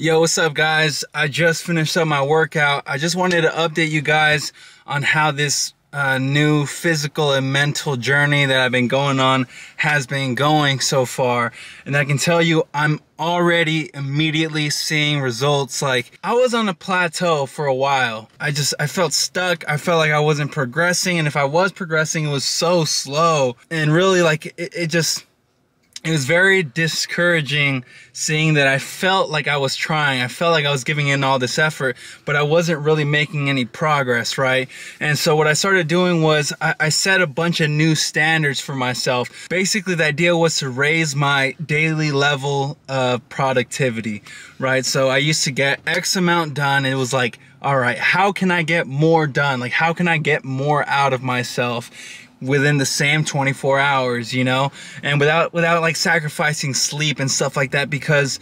Yo, what's up, guys? I just finished up my workout. I just wanted to update you guys on how this uh, new physical and mental journey that I've been going on has been going so far. And I can tell you, I'm already immediately seeing results. Like, I was on a plateau for a while. I just, I felt stuck. I felt like I wasn't progressing. And if I was progressing, it was so slow. And really, like, it, it just, it was very discouraging seeing that I felt like I was trying. I felt like I was giving in all this effort, but I wasn't really making any progress, right? And so what I started doing was I, I set a bunch of new standards for myself. Basically, the idea was to raise my daily level of productivity, right? So I used to get X amount done. It was like, all right, how can I get more done? Like, how can I get more out of myself? Within the same 24 hours, you know, and without without like sacrificing sleep and stuff like that because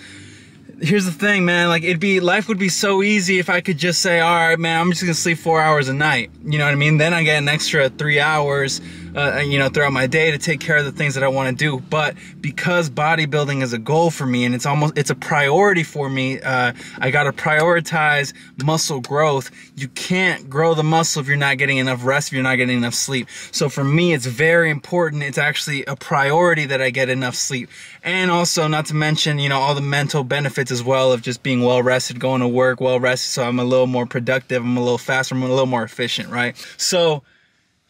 here's the thing, man, like it'd be life would be so easy if I could just say, "All right, man, I'm just going to sleep 4 hours a night." You know what I mean? Then I get an extra 3 hours uh, you know, throughout my day to take care of the things that I want to do. But because bodybuilding is a goal for me and it's almost, it's a priority for me, uh, I got to prioritize muscle growth. You can't grow the muscle if you're not getting enough rest, if you're not getting enough sleep. So for me, it's very important. It's actually a priority that I get enough sleep. And also, not to mention, you know, all the mental benefits as well of just being well rested, going to work well rested. So I'm a little more productive. I'm a little faster. I'm a little more efficient, right? So,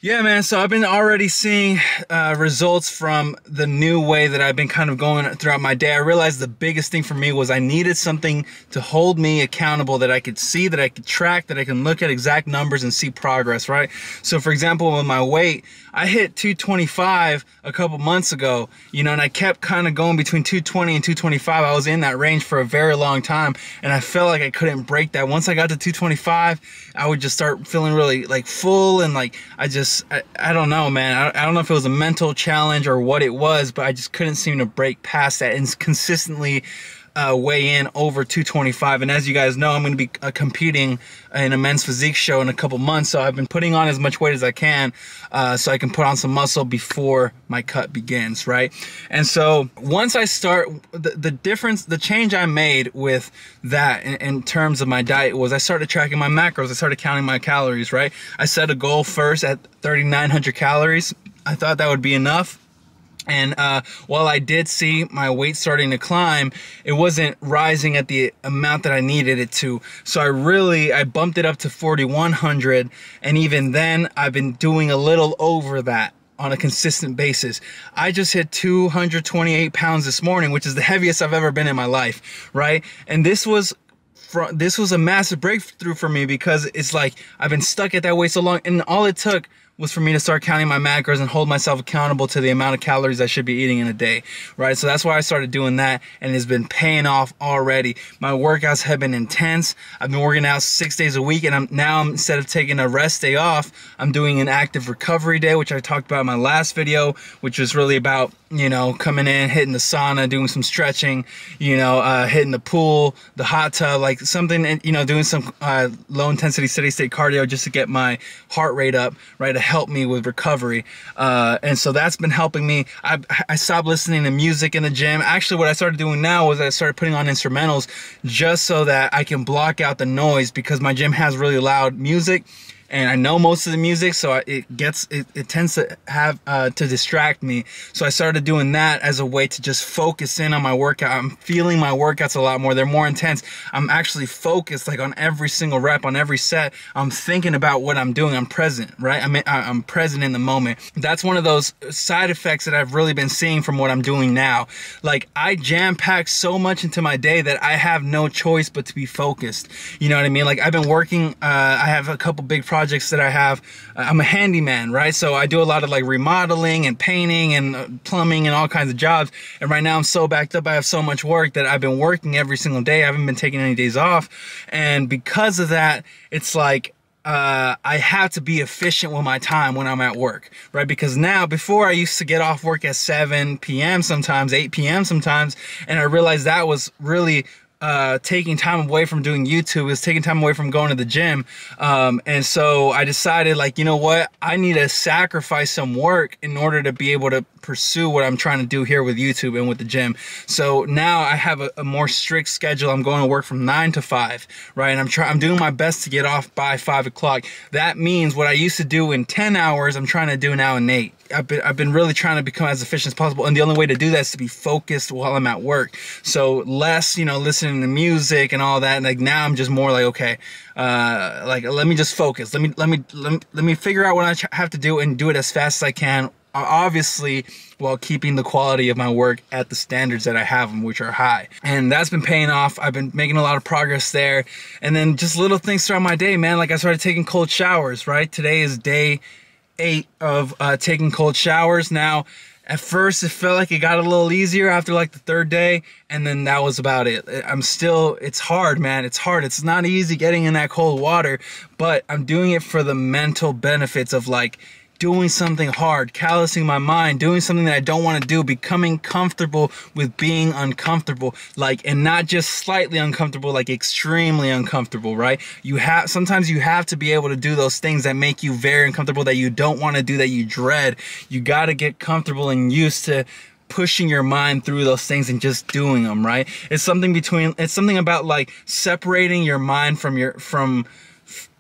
yeah, man. So I've been already seeing uh, results from the new way that I've been kind of going throughout my day. I realized the biggest thing for me was I needed something to hold me accountable that I could see, that I could track, that I can look at exact numbers and see progress, right? So for example, with my weight, I hit 225 a couple months ago, you know, and I kept kind of going between 220 and 225. I was in that range for a very long time and I felt like I couldn't break that. Once I got to 225, I would just start feeling really like full and like I just I, I don't know, man. I, I don't know if it was a mental challenge or what it was, but I just couldn't seem to break past that and consistently uh, weigh in over 225. And as you guys know, I'm going to be uh, competing in a men's physique show in a couple months. So I've been putting on as much weight as I can uh, so I can put on some muscle before my cut begins, right? And so once I start, the, the difference, the change I made with that in, in terms of my diet was I started tracking my macros. I started counting my calories, right? I set a goal first at 3,900 calories. I thought that would be enough and uh, while I did see my weight starting to climb, it wasn't rising at the amount that I needed it to. So I really, I bumped it up to 4,100. And even then, I've been doing a little over that on a consistent basis. I just hit 228 pounds this morning, which is the heaviest I've ever been in my life, right? And this was this was a massive breakthrough for me because it's like I've been stuck at that weight so long and all it took was for me to start counting my macros and hold myself accountable to the amount of calories I should be eating in a day, right? So that's why I started doing that and it's been paying off already. My workouts have been intense. I've been working out six days a week and I'm now instead of taking a rest day off, I'm doing an active recovery day, which I talked about in my last video, which was really about, you know, coming in, hitting the sauna, doing some stretching, you know, uh, hitting the pool, the hot tub, like something, you know, doing some uh, low intensity steady state cardio just to get my heart rate up, right? To help me with recovery. Uh, and so that's been helping me. I, I stopped listening to music in the gym. Actually, what I started doing now was I started putting on instrumentals just so that I can block out the noise because my gym has really loud music and I know most of the music, so it gets it, it tends to have uh, to distract me. So I started doing that as a way to just focus in on my workout. I'm feeling my workouts a lot more. They're more intense. I'm actually focused, like on every single rep, on every set. I'm thinking about what I'm doing. I'm present, right? I'm I'm present in the moment. That's one of those side effects that I've really been seeing from what I'm doing now. Like I jam pack so much into my day that I have no choice but to be focused. You know what I mean? Like I've been working. Uh, I have a couple big projects projects that I have. Uh, I'm a handyman, right? So I do a lot of like remodeling and painting and uh, plumbing and all kinds of jobs. And right now I'm so backed up. I have so much work that I've been working every single day. I haven't been taking any days off. And because of that, it's like uh, I have to be efficient with my time when I'm at work, right? Because now, before I used to get off work at 7 p.m. sometimes, 8 p.m. sometimes, and I realized that was really uh, taking time away from doing YouTube, is taking time away from going to the gym. Um, and so I decided, like, you know what? I need to sacrifice some work in order to be able to pursue what I'm trying to do here with YouTube and with the gym. So now I have a, a more strict schedule. I'm going to work from nine to five, right? And I'm trying, I'm doing my best to get off by five o'clock. That means what I used to do in 10 hours, I'm trying to do now in eight. I've been, I've been really trying to become as efficient as possible. And the only way to do that is to be focused while I'm at work. So less, you know, listening to music and all that. And like now I'm just more like, okay, uh, like let me just focus. Let me, let me, let me, let me figure out what I have to do and do it as fast as I can obviously while keeping the quality of my work at the standards that I have them, which are high. And that's been paying off. I've been making a lot of progress there. And then just little things throughout my day, man. Like I started taking cold showers, right? Today is day eight of uh, taking cold showers. Now, at first it felt like it got a little easier after like the third day and then that was about it. I'm still it's hard man. It's hard. It's not easy getting in that cold water but i'm doing it for the mental benefits of like doing something hard, callousing my mind, doing something that I don't want to do, becoming comfortable with being uncomfortable, like, and not just slightly uncomfortable, like extremely uncomfortable, right? You have, sometimes you have to be able to do those things that make you very uncomfortable, that you don't want to do, that you dread. You got to get comfortable and used to pushing your mind through those things and just doing them, right? It's something between, it's something about like separating your mind from your, from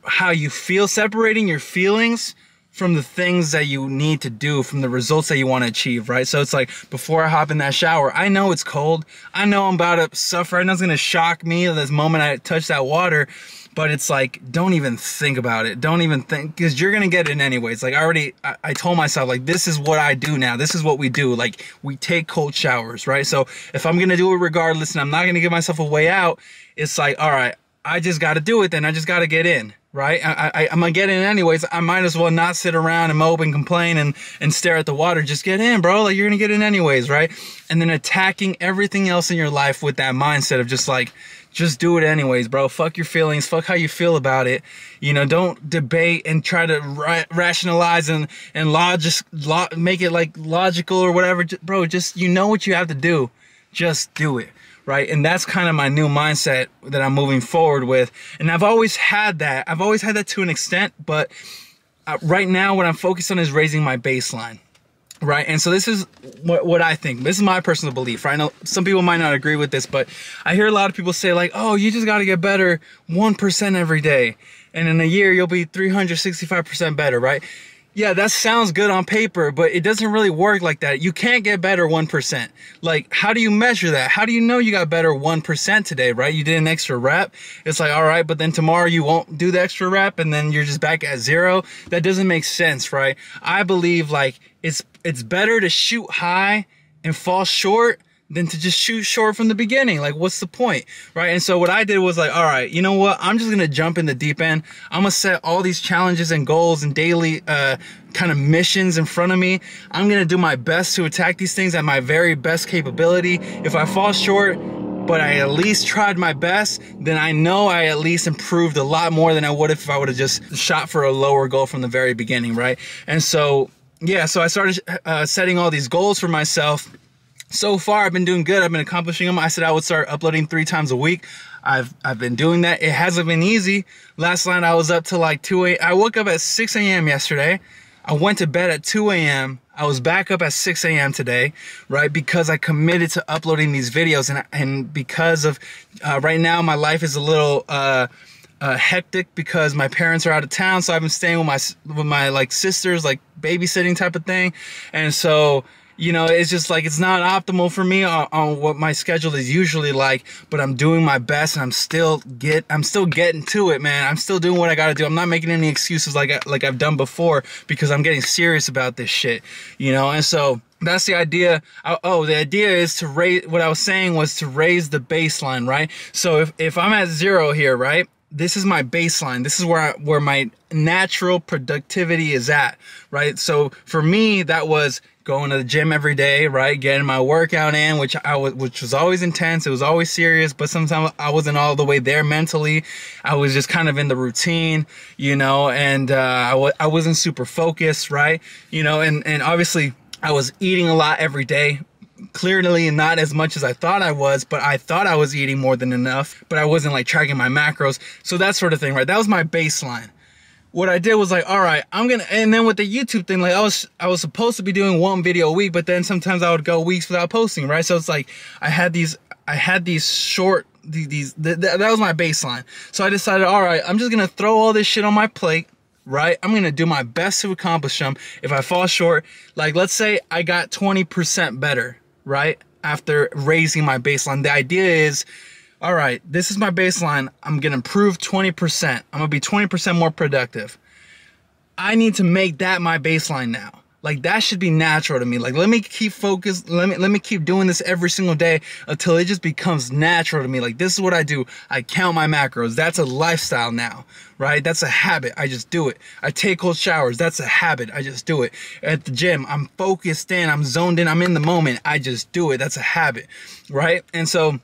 how you feel, separating your feelings from the things that you need to do, from the results that you want to achieve, right? So it's like before I hop in that shower, I know it's cold. I know I'm about to suffer. I know it's going to shock me this moment I touch that water. But it's like, don't even think about it. Don't even think, because you're to get it anyways. Like I already, I, I told myself, like, this is what I do now. This is what we do. Like we take cold showers, right? So if I'm to do it regardless and I'm not to give myself a way out, it's like, all right, I just got to do it then. I just got to get in right? I, I, am gonna get in anyways. I might as well not sit around and mope and complain and, and stare at the water. Just get in, bro. Like you're gonna get in anyways, right? And then attacking everything else in your life with that mindset of just like, just do it anyways, bro. Fuck your feelings. Fuck how you feel about it. You know, don't debate and try to ra rationalize and, and logic, lo make it like logical or whatever. Bro, just, you know what you have to do. Just do it right? And that's kind of my new mindset that I'm moving forward with. And I've always had that. I've always had that to an extent, but uh, right now what I'm focused on is raising my baseline. Right. And so this is what, what I think. This is my personal belief, right? I know some people might not agree with this, but I hear a lot of people say like, oh, you just got to get better 1% every day. And in a year, you'll be 365% better, right? Yeah, that sounds good on paper, but it doesn't really work like that. You can't get better 1%. Like, how do you measure that? How do you know you got better 1% today, right? You did an extra rep. It's like, all right, but then tomorrow you won't do the extra rep and then you're just back at zero. That doesn't make sense, right? I believe like it's, it's better to shoot high and fall short than to just shoot short from the beginning. Like, what's the point, right? And so what I did was like, all right, you know what? I'm just gonna jump in the deep end. I'm gonna set all these challenges and goals and daily uh, kind of missions in front of me. I'm gonna do my best to attack these things at my very best capability. If I fall short, but I at least tried my best, then I know I at least improved a lot more than I would if I would have just shot for a lower goal from the very beginning, right? And so, yeah, so I started uh, setting all these goals for myself so far I've been doing good. I've been accomplishing them. I said I would start uploading three times a week. I've I've been doing that. It hasn't been easy. Last night I was up to like 2 a. I woke up at 6 a.m. yesterday. I went to bed at 2 a.m. I was back up at 6 a.m. today, right? Because I committed to uploading these videos and and because of uh, right now my life is a little uh, uh, hectic because my parents are out of town, so I've been staying with my with my like sisters, like babysitting type of thing, and so you know, it's just like it's not optimal for me on, on, what my schedule is usually like, but I'm doing my best and I'm still get I'm still getting to it, man. I'm still doing what I got to do. I'm not making any excuses like I, like I've done before because I'm getting serious about this shit, you know. And so that's the idea. Oh, the idea is to raise what I was saying was to raise the baseline, right? So if if I'm at 0 here, right? this is my baseline. This is where I, where my natural productivity is at, right? So for me, that was going to the gym every day, right? Getting my workout in, which I was, which was always intense. It was always serious, but sometimes I wasn't all the way there mentally. I was just kind of in the routine, you know, and, uh, I w- I wasn't super focused, right? You know, and, and obviously I was eating a lot every day, clearly not as much as I thought I was, but I thought I was eating more than enough, but I wasn't like tracking my macros. So that sort of thing, right? That was my baseline. What I did was like, all right, I'm gonna, and then with the YouTube thing, like I was, I was supposed to be doing one video a week, but then sometimes I would go weeks without posting, right? So it's like I had these, I had these short, these, th- th- that was my baseline. So I decided, all right, I'm just gonna throw all this shit on my plate, right? I'm gonna do my best to accomplish them. If I fall short, like let's say I got 20% better, right? After raising my baseline, the idea is all right, this is my baseline. I'm going to improve 20%. I'm going to be 20% more productive. I need to make that my baseline now. Like that should be natural to me. Like let me keep focused. Let me let me keep doing this every single day until it just becomes natural to me. Like this is what I do. I count my macros. That's a lifestyle now, right? That's a habit. I just do it. I take cold showers. That's a habit. I just do it. At the gym, I'm focused in. I'm zoned in. I'm in the moment. I just do it. That's a habit, right? And so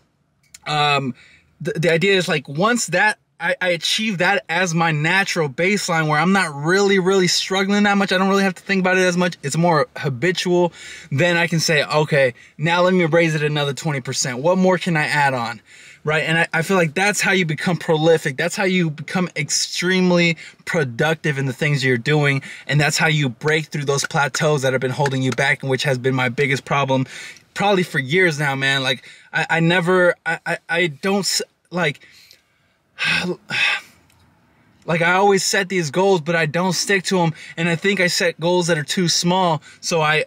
um, the, the idea is like once that I, I achieve that as my natural baseline where I'm not really, really struggling that much. I don't really have to think about it as much. It's more habitual. Then I can say, okay, now let me raise it another 20%. What more can I add on? Right. And I, I feel like that's how you become prolific. That's how you become extremely productive in the things you're doing. And that's how you break through those plateaus that have been holding you back and which has been my biggest problem probably for years now, man. Like I, I never, I, I, I don't like, like I always set these goals, but I don't stick to them. And I think I set goals that are too small. So I,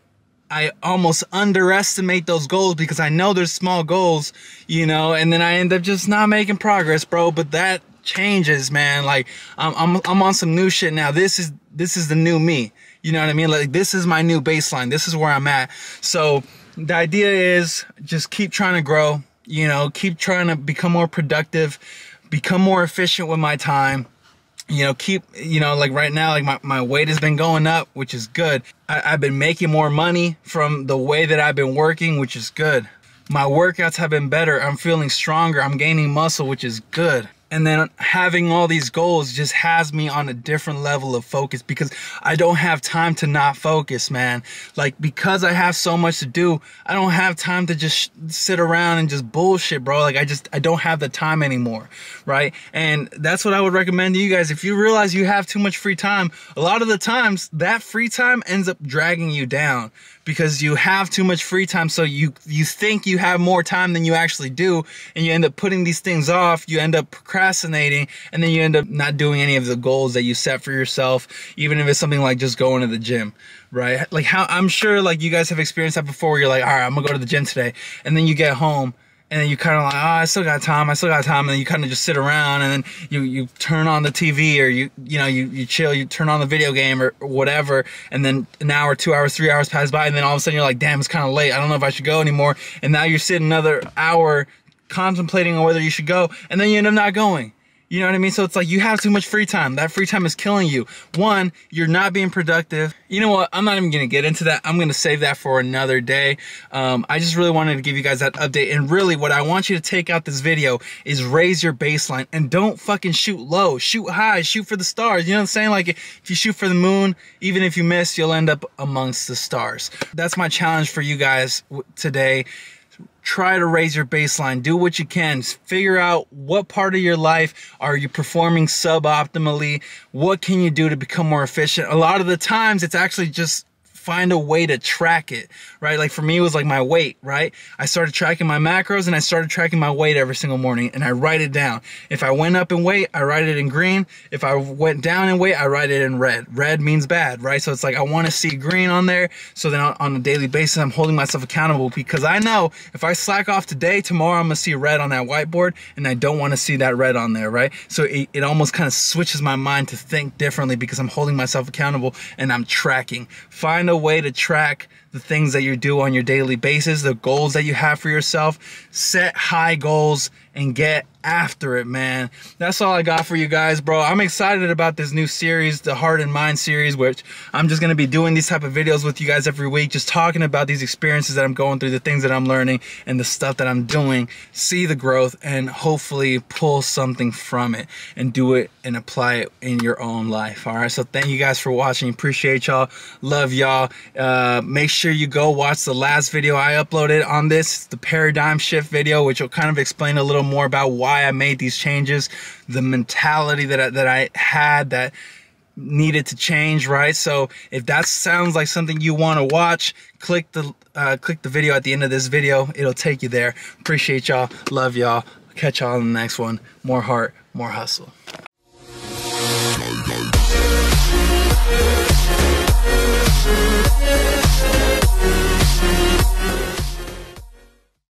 I almost underestimate those goals because I know there's small goals, you know, and then I end up just not making progress, bro. But that changes, man. Like I'm, I'm, I'm on some new shit now. This is, this is the new me. You know what I mean? Like this is my new baseline. This is where I'm at. So, the idea is just keep trying to grow, you know, keep trying to become more productive, become more efficient with my time. You know, keep, you know, like right now, like my, my weight has been going up, which is good. I, I've been making more money from the way that I've been working, which is good. My workouts have been better. I'm feeling stronger. I'm gaining muscle, which is good and then having all these goals just has me on a different level of focus because I don't have time to not focus, man. Like because I have so much to do, I don't have time to just sit around and just bullshit, bro. Like I just I don't have the time anymore, right? And that's what I would recommend to you guys. If you realize you have too much free time, a lot of the times that free time ends up dragging you down because you have too much free time so you you think you have more time than you actually do and you end up putting these things off you end up procrastinating and then you end up not doing any of the goals that you set for yourself even if it's something like just going to the gym right? Like how i'm sure like you guys have experienced that before where you're like all right i'm gonna go to the gym today. And then you get home and then you kind of like, oh, I still got time, I still got time, and then you kind of just sit around, and then you you turn on the TV or you you know you you chill, you turn on the video game or whatever, and then an hour, two hours, three hours pass by, and then all of a sudden you're like, damn, it's kind of late, I don't know if I should go anymore, and now you're sitting another hour contemplating on whether you should go, and then you end up not going. You know what I mean? So it's like you have too much free time. That free time is killing you. One, you're not being productive. You know what? I'm not even to get into that. I'm to save that for another day. Um, I just really wanted to give you guys that update. And really, what I want you to take out this video is raise your baseline and don't fucking shoot low. Shoot high. Shoot for the stars. You know what I'm saying? Like if you shoot for the moon, even if you miss, you'll end up amongst the stars. That's my challenge for you guys today try to raise your baseline. Do what you can. Figure out what part of your life are you performing suboptimally? What can you do to become more efficient? A lot of the times it's actually just find a way to track it, right? Like for me, it was like my weight, right? I started tracking my macros and I started tracking my weight every single morning and I write it down. If I went up in weight, I write it in green. If I went down in weight, I write it in red. Red means bad, right? So it's like I want to see green on there. So then on a daily basis, I'm holding myself accountable because I know if I slack off today, tomorrow I'm going to see red on that whiteboard and I don't want to see that red on there, right? So it, it almost kind of switches my mind to think differently because I'm holding myself accountable and I'm tracking. Find a way to track the things that you do on your daily basis, the goals that you have for yourself. Set high goals and get after it, man. That's all I got for you guys, bro. I'm excited about this new series, the Hardened Mind series, which I'm just gonna be doing these type of videos with you guys every week, just talking about these experiences that I'm going through, the things that I'm learning, and the stuff that I'm doing. See the growth and hopefully pull something from it and do it and apply it in your own life. All right. So thank you guys for watching. Appreciate y'all. Love y'all. Uh, make sure you go watch the last video I uploaded on this, the paradigm shift video, which will kind of explain a little more about why I made these changes, the mentality that I, that I had that needed to change, right? So if that sounds like something you want to watch, click the uh, click the video at the end of this video. It'll take you there. Appreciate y'all. Love y'all. Catch y'all in the next one. More heart, more hustle.